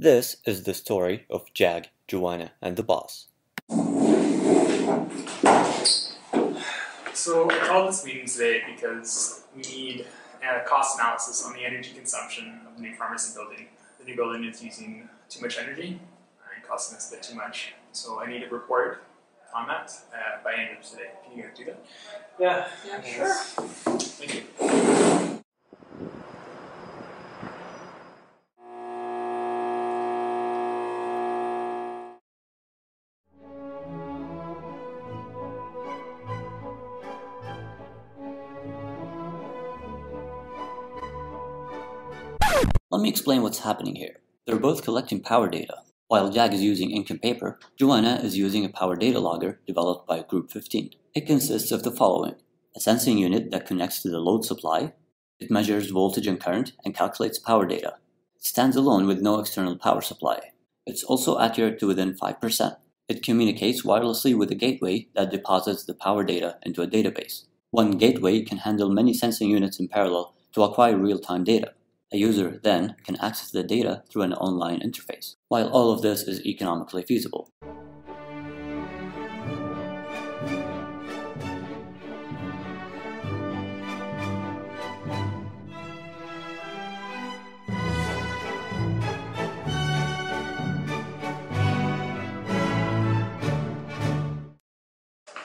This is the story of Jag, Joana, and the boss. So I called this meeting today because we need a cost analysis on the energy consumption of the new pharmacy building. The new building is using too much energy and costing us a bit too much. So I need a report on that uh, by end of today. Can you guys do that? Yeah. Yeah, sure. Thank you. Let me explain what's happening here. They're both collecting power data. While Jag is using ink and paper, Joana is using a power data logger developed by Group 15. It consists of the following a sensing unit that connects to the load supply, it measures voltage and current and calculates power data. It stands alone with no external power supply. It's also accurate to within 5%. It communicates wirelessly with a gateway that deposits the power data into a database. One gateway can handle many sensing units in parallel to acquire real time data. A user then can access the data through an online interface. While all of this is economically feasible.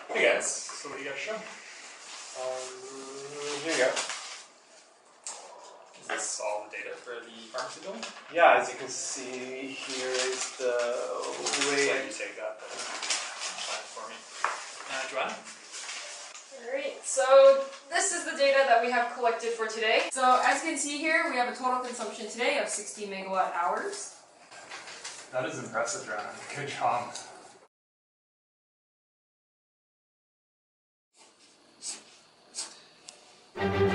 Hey guys, so what do you got to show? Um, here you go. Is this all the data for the pharmacy building? Yeah, as you can see, here is the way. Why you take that? That for me. Uh, Joana? Alright, so this is the data that we have collected for today. So as you can see here, we have a total consumption today of 60 megawatt hours. That is impressive, Joana. Good job. And